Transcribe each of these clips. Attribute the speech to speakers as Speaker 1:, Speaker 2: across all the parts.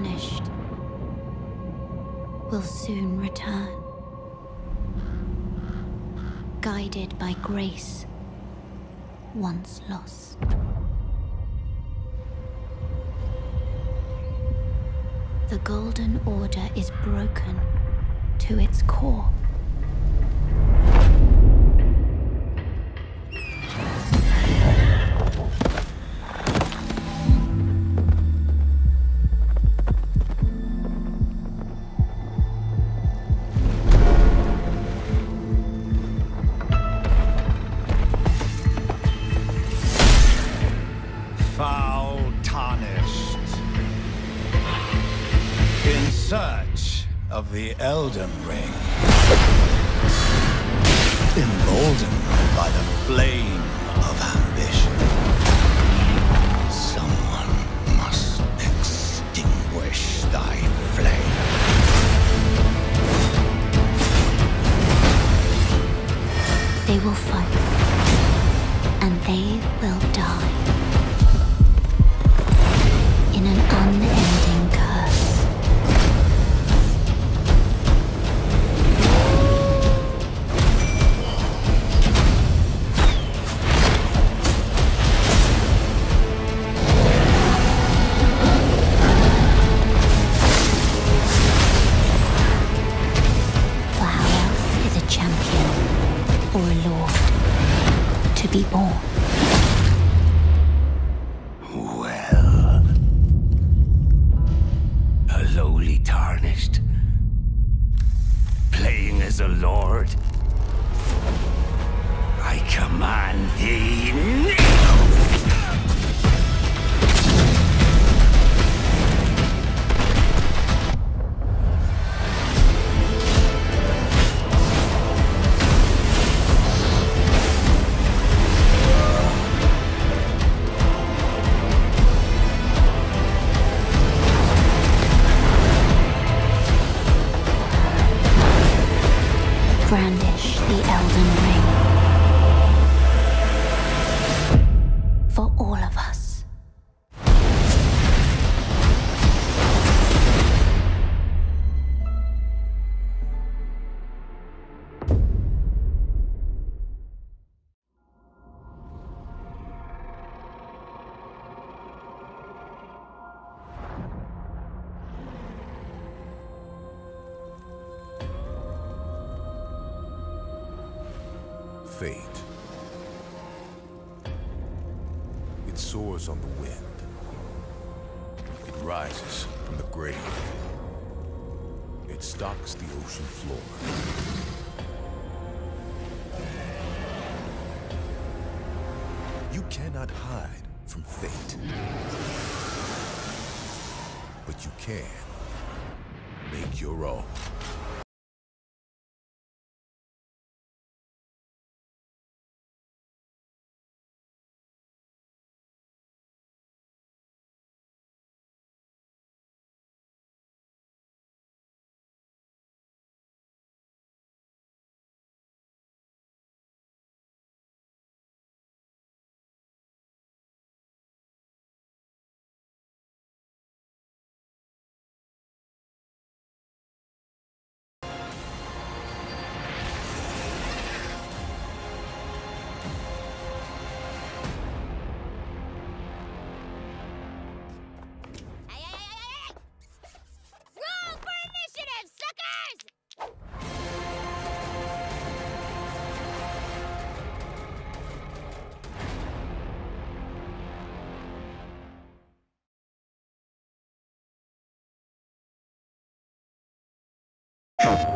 Speaker 1: vanished will soon return. Guided by grace once lost. The Golden Order is broken to its core.
Speaker 2: thy flame.
Speaker 1: brandish the Elden Ring. For all
Speaker 3: you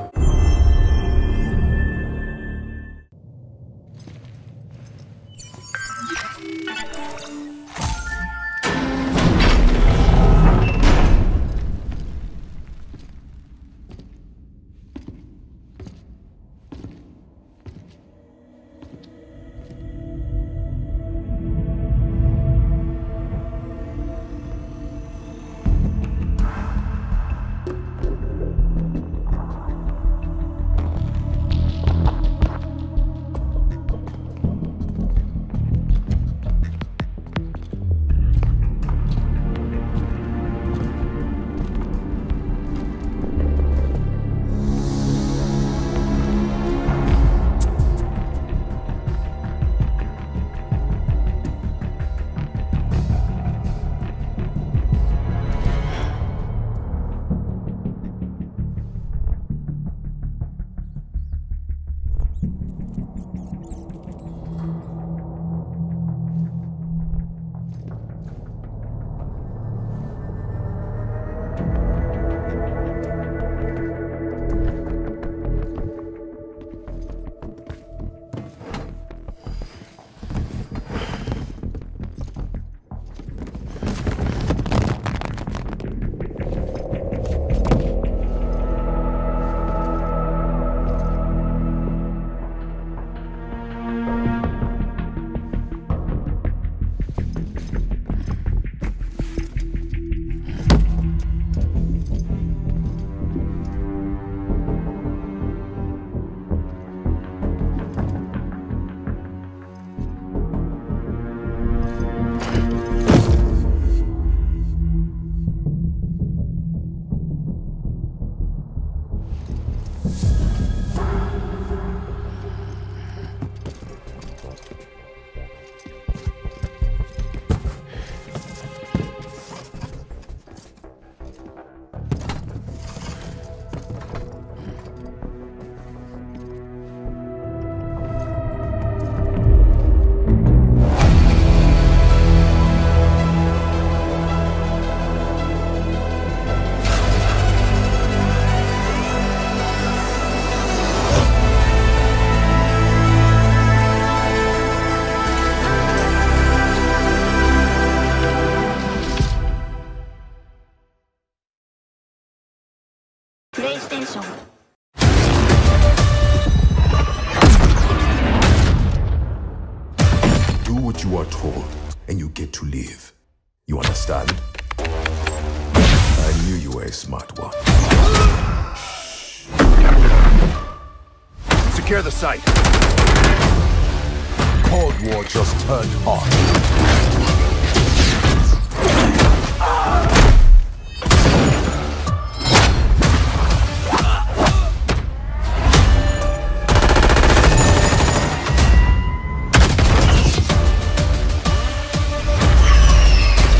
Speaker 3: turned hot.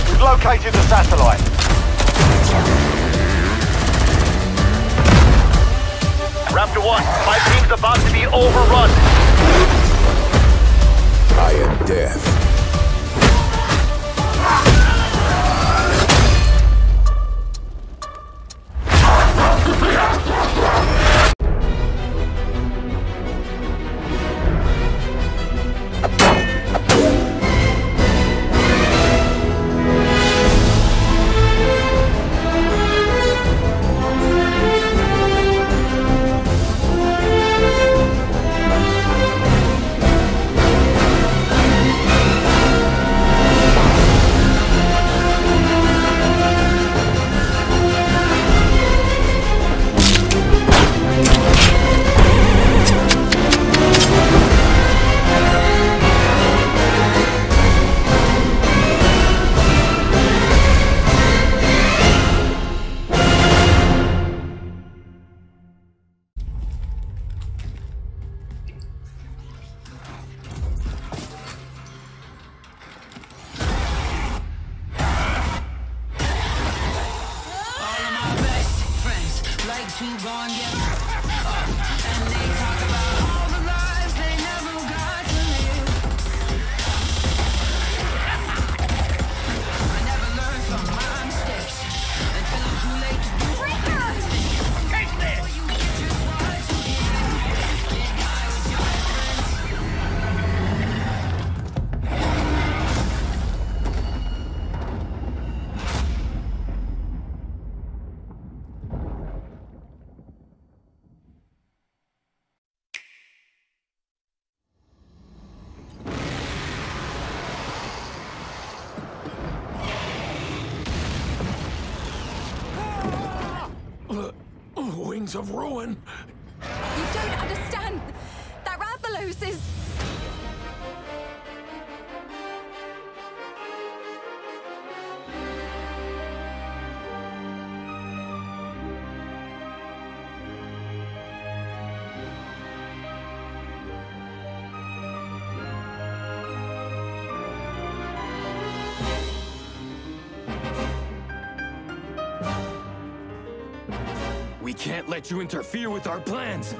Speaker 3: We've
Speaker 4: located the satellite. Raptor 1, my team's about to be overrun.
Speaker 3: I am death. Friends like to go and get up. And they talk about of ruin.
Speaker 5: Let you interfere with our plans.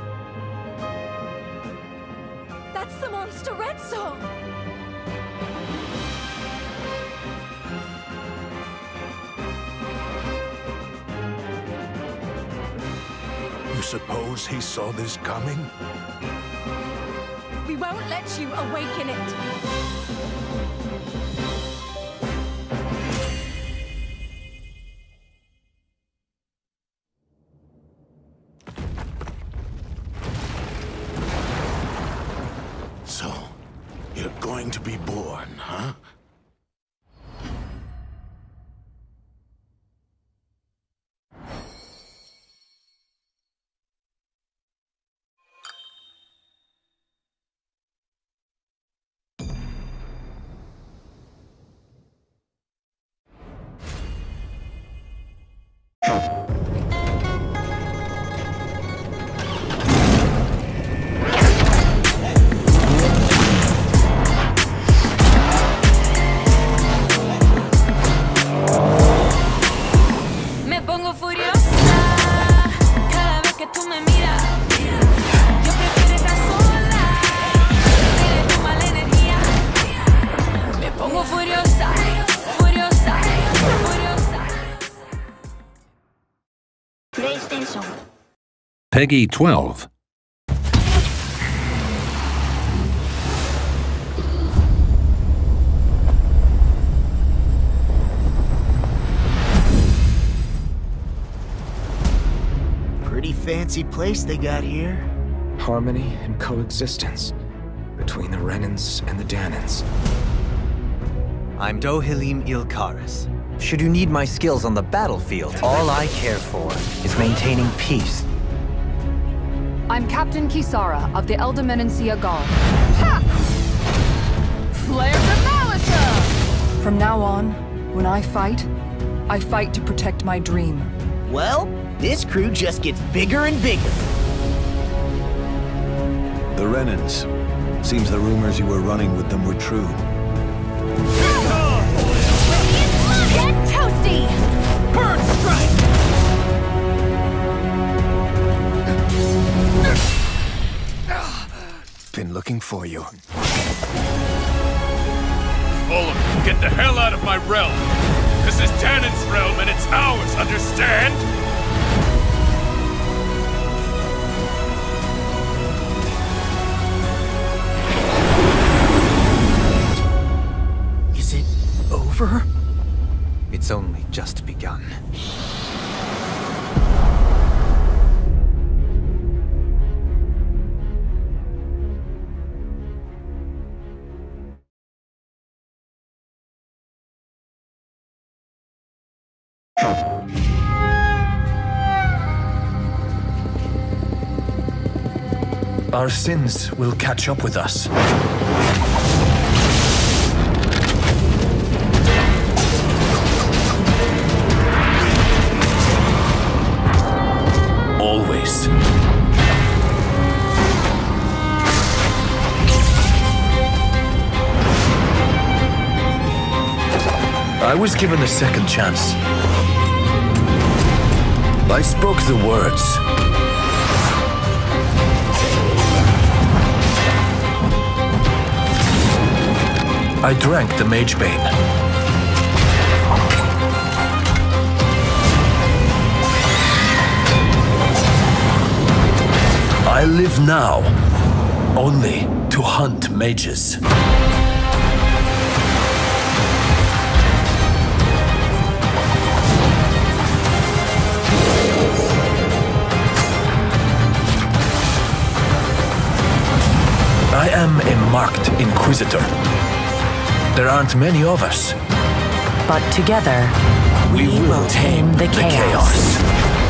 Speaker 5: That's the monster Red Song.
Speaker 3: You suppose he saw this coming?
Speaker 5: We won't let you awaken it.
Speaker 6: Peggy 12.
Speaker 7: Pretty fancy place they got here. harmony and coexistence between the Renans and the Dahnans. I'm Dohalim Ilkaris. Should you need my skills on the battlefield, all I care for is maintaining peace.
Speaker 8: I'm Captain Kisara of the Eldomenencia Guard. Flare the Malisa! From now on, when I fight, I fight to protect my dream.
Speaker 7: Well, this crew just gets bigger and bigger.
Speaker 3: The Renans. Seems the rumors you were running with them were true.
Speaker 5: Get toasty! Been
Speaker 7: looking for you.
Speaker 9: You, get the hell out of my realm! This is Tannin's realm and it's ours, understand?
Speaker 10: Our sins will catch up with us. Always. I was given a second chance. I spoke the words. I drank the Mage Bane. I live now only to hunt mages. I am a marked Inquisitor. There aren't many of us.
Speaker 11: But together,
Speaker 10: We, will tame the chaos. We're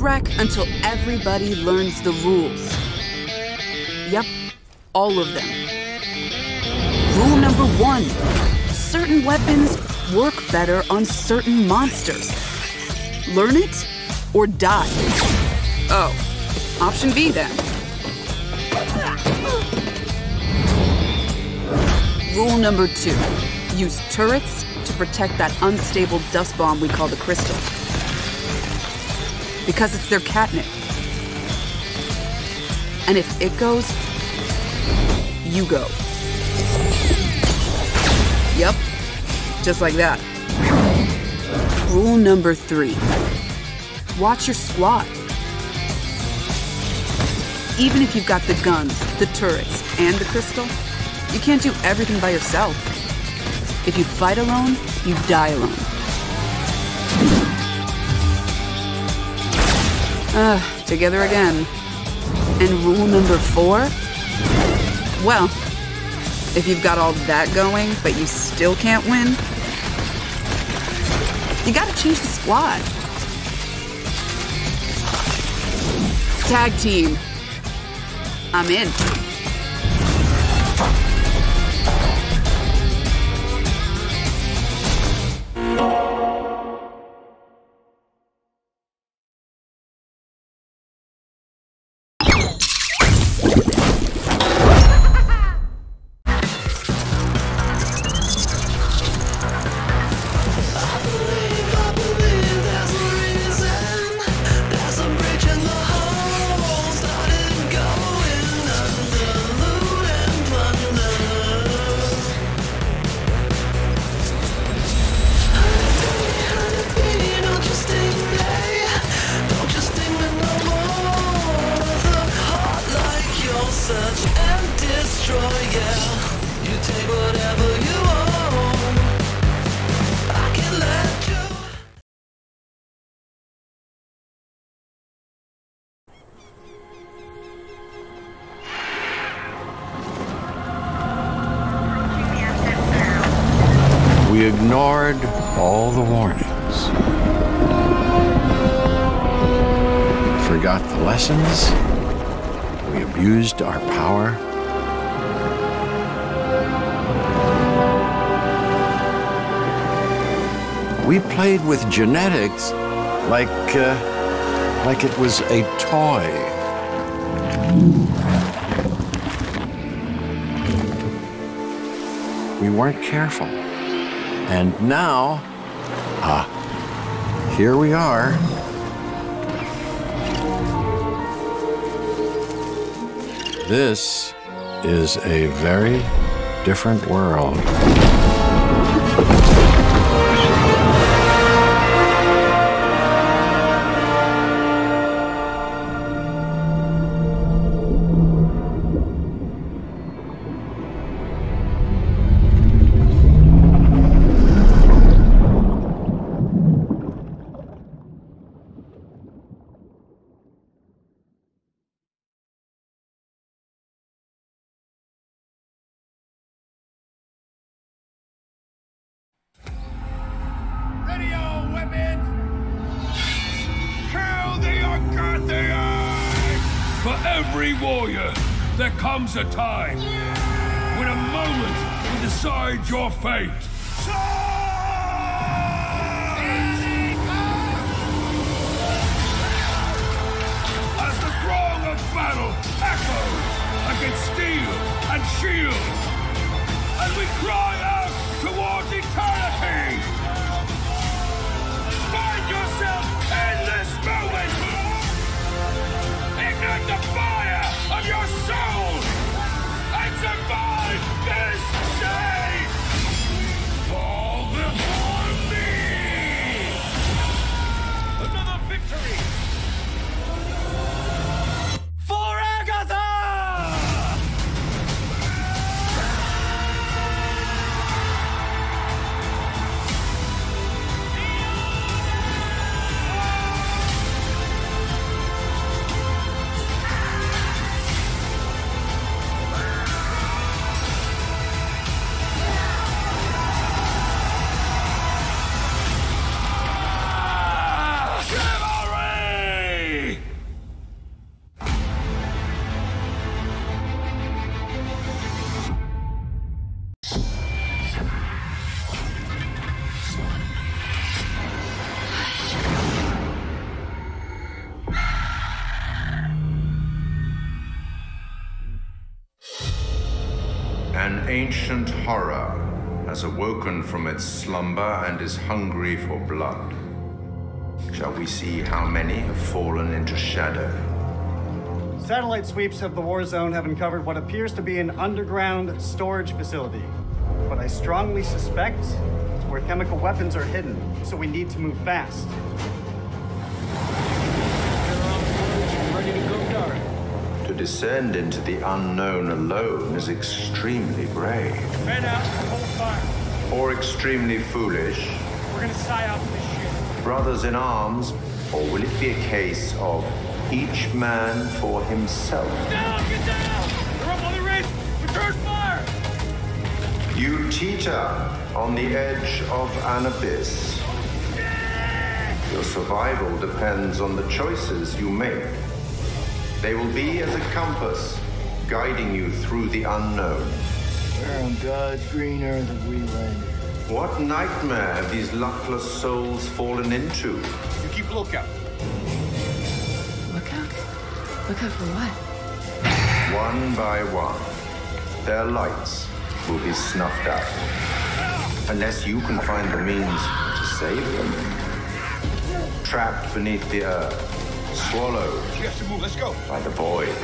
Speaker 12: until everybody learns the rules. Yep, all of them. Rule number one certain weapons work better on certain monsters. Learn it or die. Oh, option B then. Rule number two use turrets to protect that unstable dust bomb we call the crystal because it's their catnip. And if it goes, you go. Yep, just like that. Rule number three watch your squad. Even if you've got the guns, the turrets, and the crystal, you can't do everything by yourself. If you fight alone, you die alone. Ah, together again. And rule number four? Well, if you've got all that going, but you still can't win, you gotta change the squad. Tag team. I'm in.
Speaker 13: Our power. We played with genetics like, uh, like it was a toy. We weren't careful. And now, ah, here we are. This is a very different world.
Speaker 14: A time
Speaker 15: ancient horror has awoken from its slumber and is hungry for blood. Shall we see how many have fallen into shadow?
Speaker 16: Satellite sweeps of the war zone have uncovered what appears to be an underground storage facility. But I strongly suspect it's where chemical weapons are hidden, so we need to move fast.
Speaker 15: Descend into the unknown alone is extremely brave.
Speaker 16: Out, hold fire.
Speaker 15: Or extremely foolish.
Speaker 16: We're gonna this shit.
Speaker 15: Brothers in arms, or will it be a case of each man for himself? Down,
Speaker 16: get down! They're up on the ridge! Return fire!
Speaker 15: You teeter on the edge of an abyss. Oh, Your survival depends on the choices you make. They will be as a compass, guiding you through the unknown. Where
Speaker 17: on God's green earth have we landed?
Speaker 15: What nightmare have these luckless souls fallen into? You
Speaker 16: keep lookout.
Speaker 18: Look out. Look out for what?
Speaker 15: One by one, their lights will be snuffed out. Unless you can find the means to save them. Trapped beneath the earth, swallowed We have to
Speaker 16: move, let's go.
Speaker 15: by the void.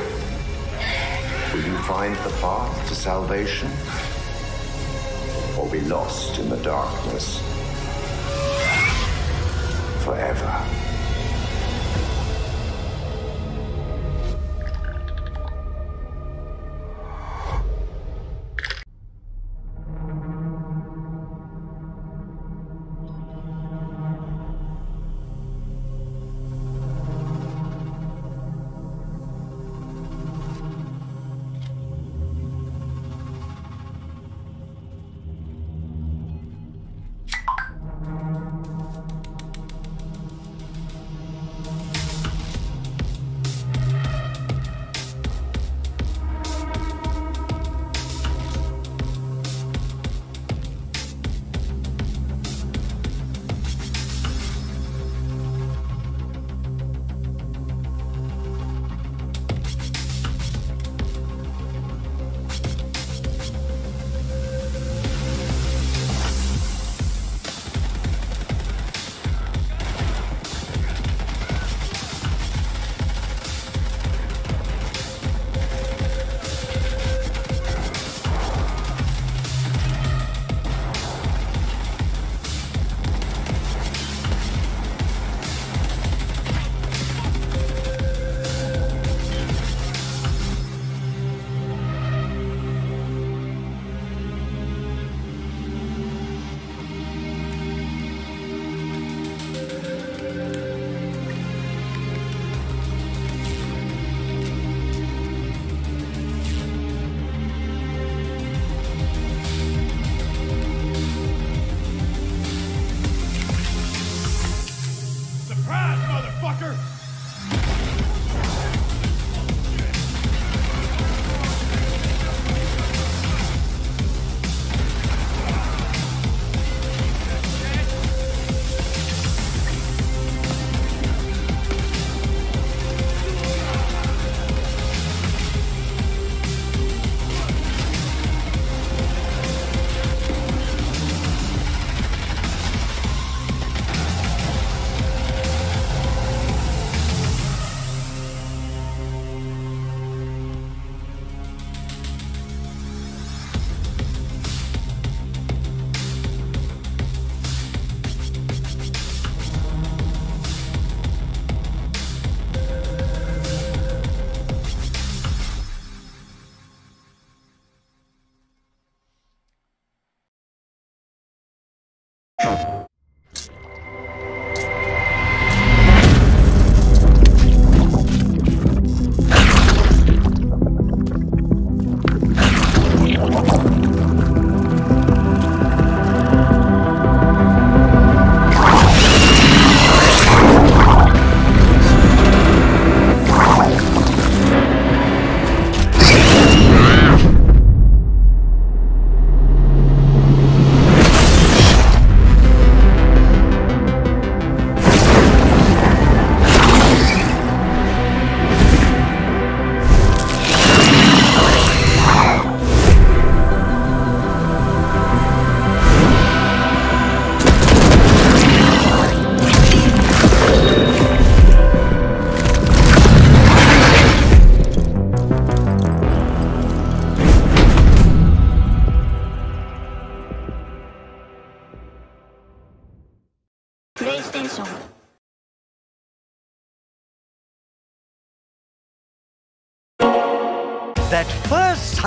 Speaker 15: Will you find the path to salvation? Or be lost in the darkness? Forever.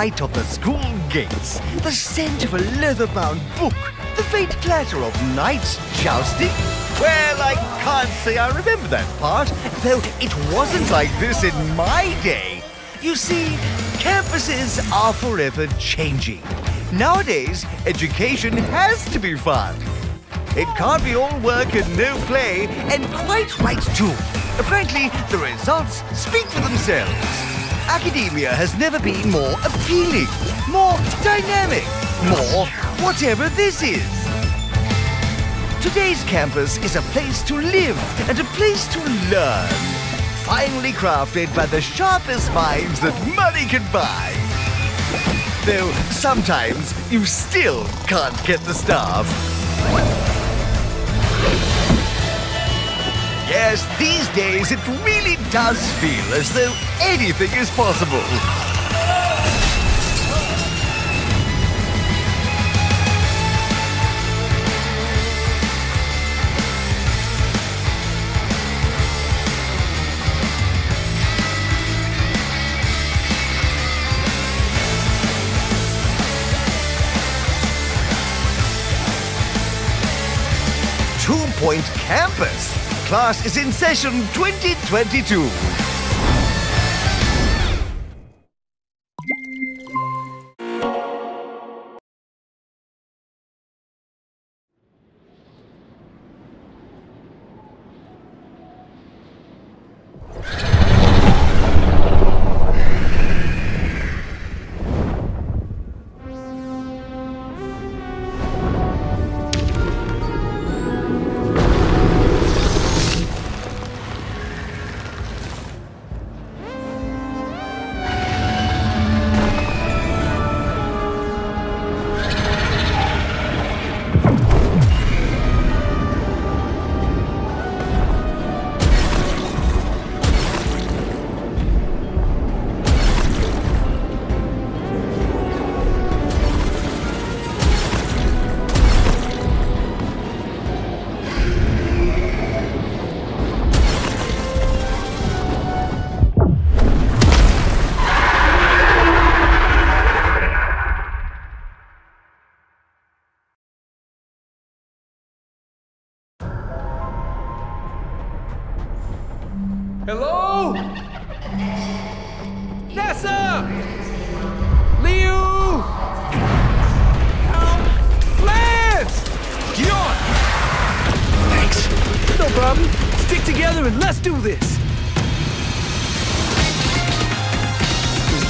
Speaker 4: Of the school gates, the scent of a leather-bound book, the faint clatter of knights jousting. Well, I can't say I remember that part, though it wasn't like this in my day. You see, campuses are forever changing. Nowadays, education has to be fun. It can't be all work and no play, and quite right too. Frankly, the results speak for themselves. Academia has never been more appealing, more dynamic, more whatever this is. Today's campus is a place to live and a place to learn. Finely crafted by the sharpest minds that money can buy. Though sometimes you still can't get the staff. Yes, these days it really does feel as though anything is possible. Two Point Campus. Class is in session 2022.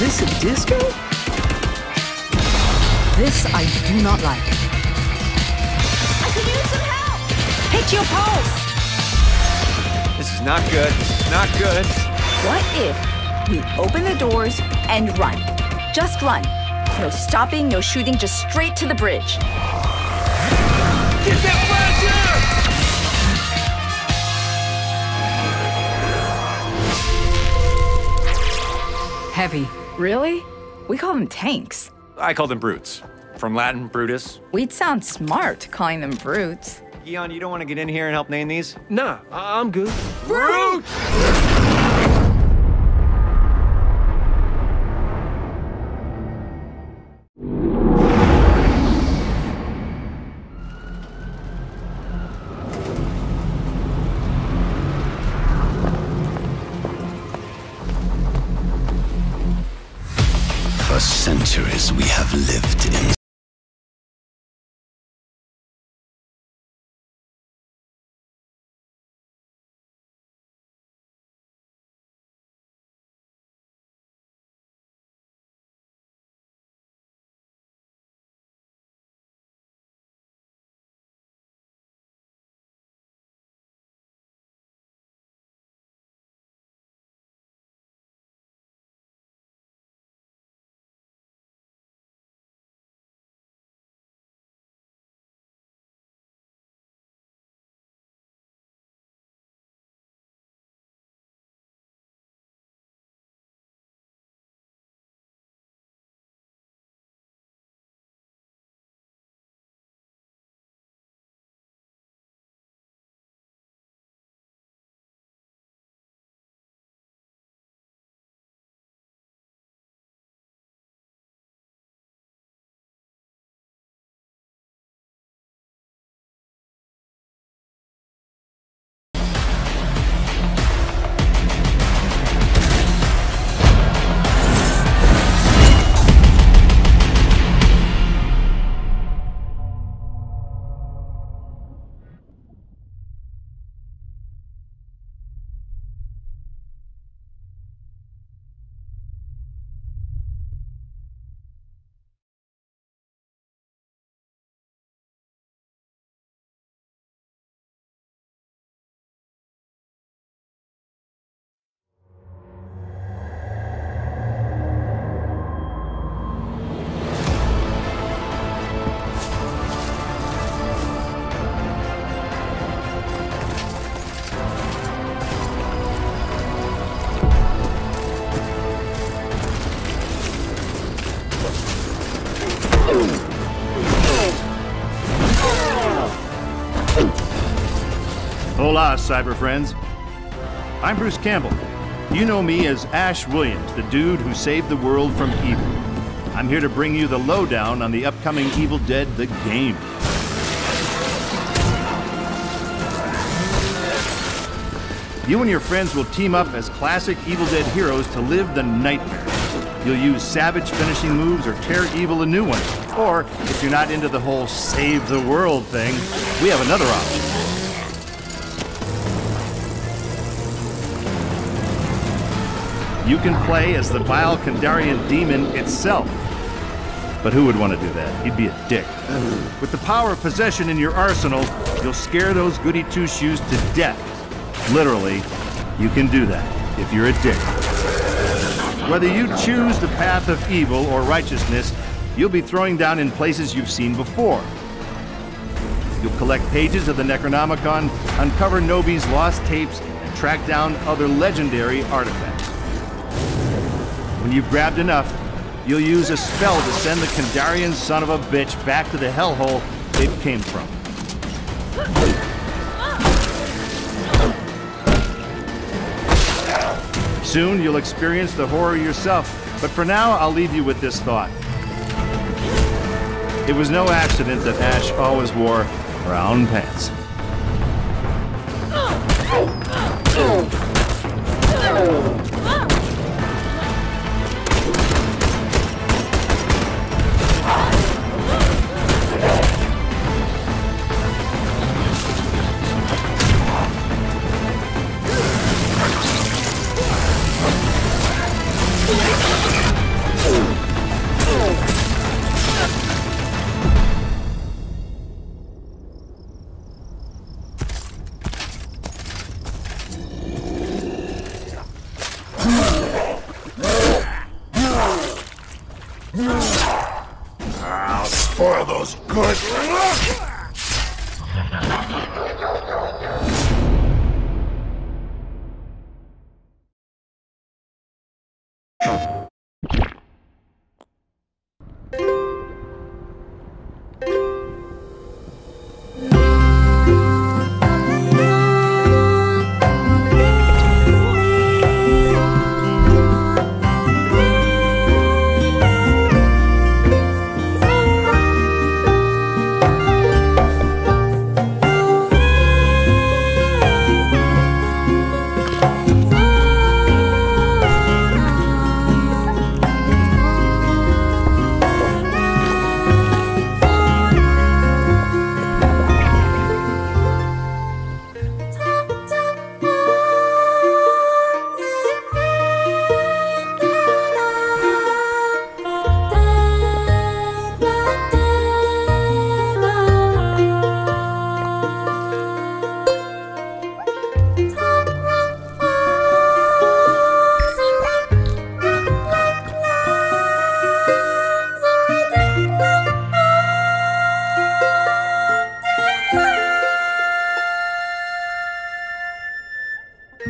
Speaker 8: This a disco? This I do not like.
Speaker 5: I could use some help!
Speaker 19: Hit your pulse! This is not good. This is not good. What if we open the doors and run? Just run. No stopping, no shooting, just straight to the bridge. Get that
Speaker 8: Heavy.
Speaker 19: Really? We call them tanks. I call them brutes. From Latin, Brutus. We'd sound smart calling them brutes. Gion, you don't want to get in here and help name these? Nah, I- I'm good. Brute!
Speaker 20: Hola, cyber friends. I'm Bruce Campbell. You know me as Ash Williams, the dude who saved the world from evil. I'm here to bring you the lowdown on the upcoming Evil Dead the game. You and your friends will team up as classic Evil Dead heroes to live the nightmare. You'll use savage finishing moves or tear evil a new one. Or, if you're not into the whole save the world thing, we have another option. You can play as the vile Kandarian demon itself. But who would want to do that? He'd be a dick. With the power of possession in your arsenal, you'll scare those goody two shoes to death. Literally, you can do that if you're a dick. Whether you choose the path of evil or righteousness, you'll be throwing down in places you've seen before. You'll collect pages of the Necronomicon, uncover Knowby's lost tapes, and track down other legendary artifacts. You've grabbed enough, you'll use a spell to send the Kandarian son of a bitch back to the hellhole it came from. Soon you'll experience the horror yourself, but for now I'll leave you with this thought. It was no accident that Ash always wore brown pants. I'll spoil those good The lost ark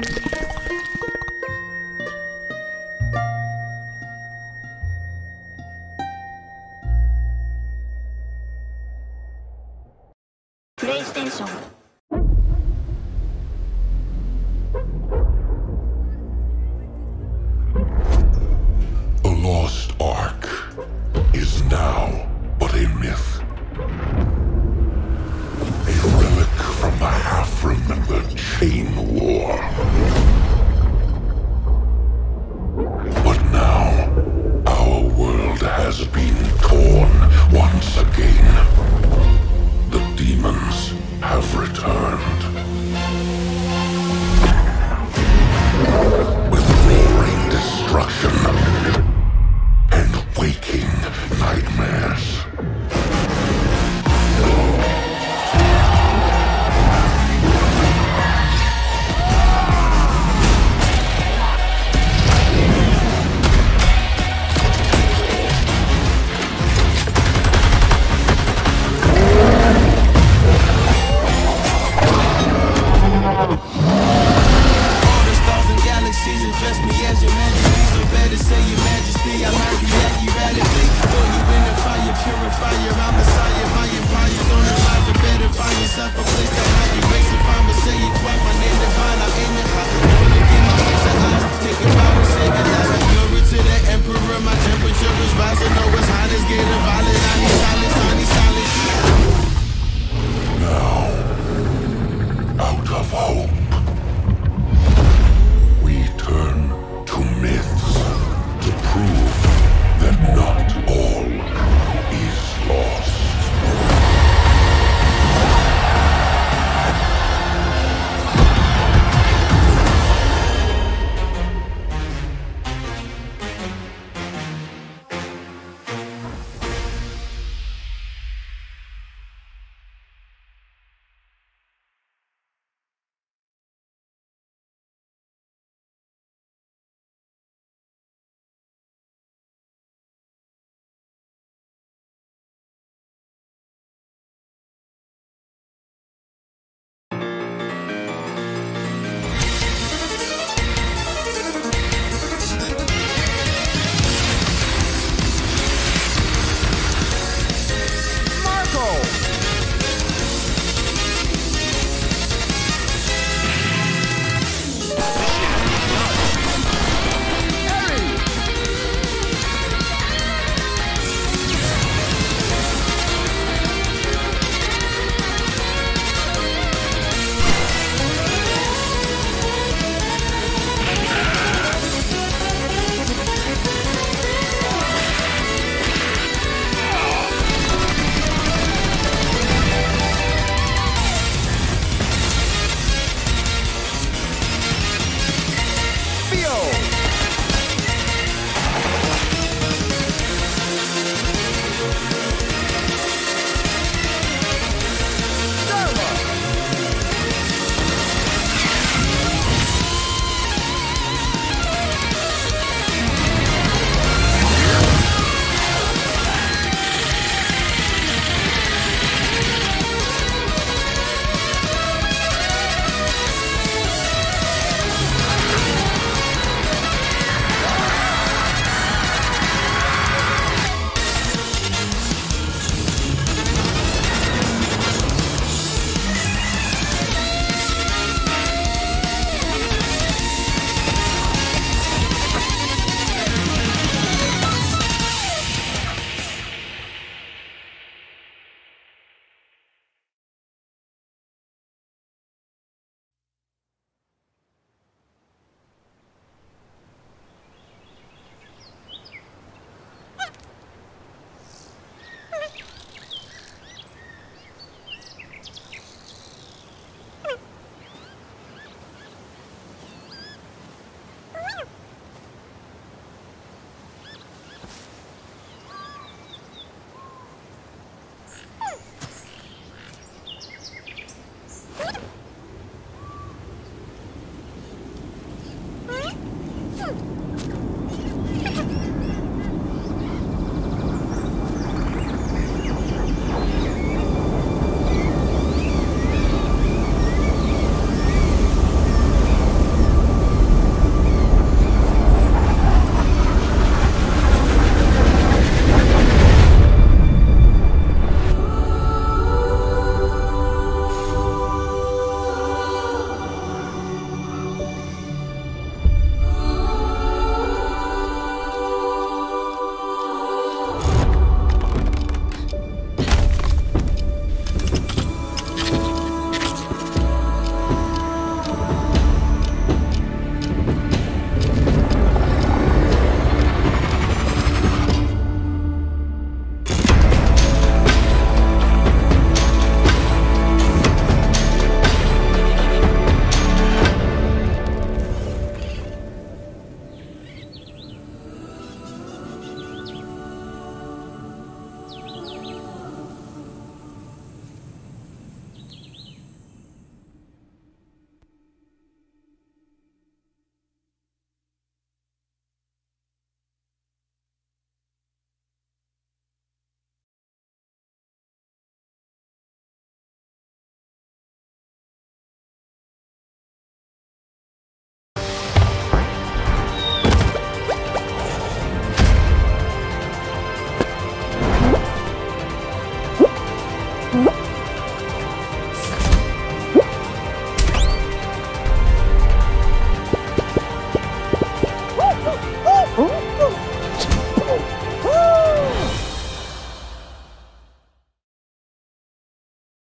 Speaker 20: now
Speaker 21: purifier, I'm Messiah, my empire's on the rise, you better find yourself a place to hide You race if I'ma say it quite, my name divine, I aim it high, don't look in my eyes I eyes, taking power, saving lives, glory to the emperor, my temperature is rising, oh, his highness getting violent, I need silence, I need silence.
Speaker 22: Now, out of hope.